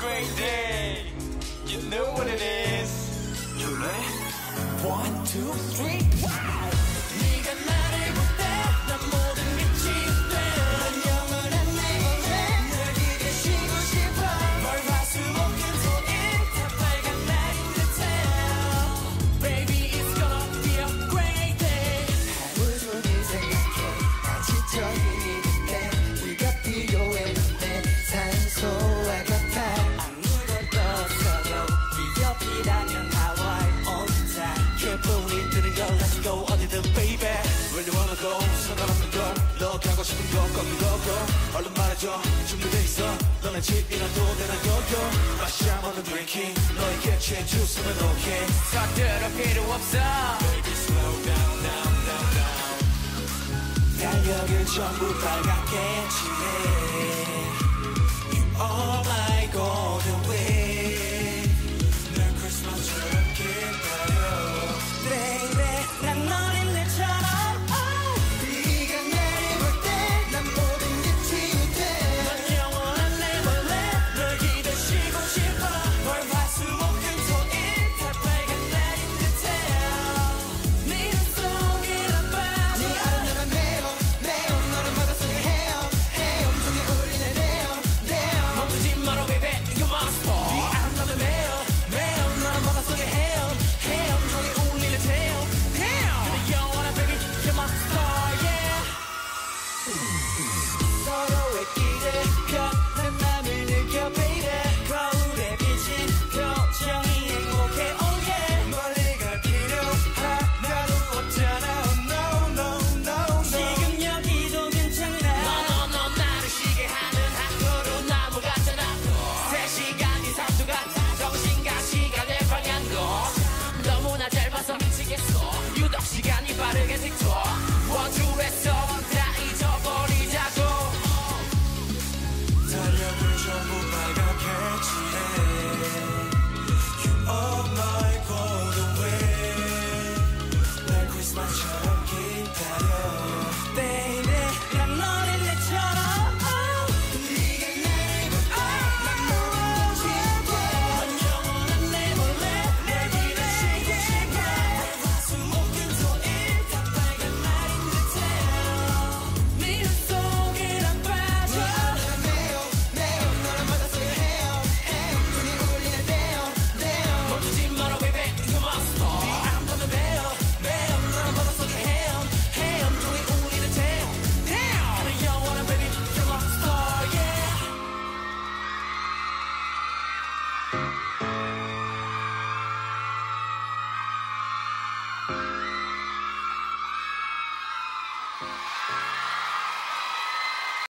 great day. You know what it is. You ready? One, two, three! Let's go 어디든 baby Where you wanna go 상관없는 걸너 가고 싶은 건 거기로 go 얼른 말해줘 준비돼 있어 너네 집이라도 되나 요요 맛이 한번더 drinking 너에게 취해주으면 okay 서두를 필요 없어 Baby slow down down down down 달력을 전부 빨갛게 칠해 You are my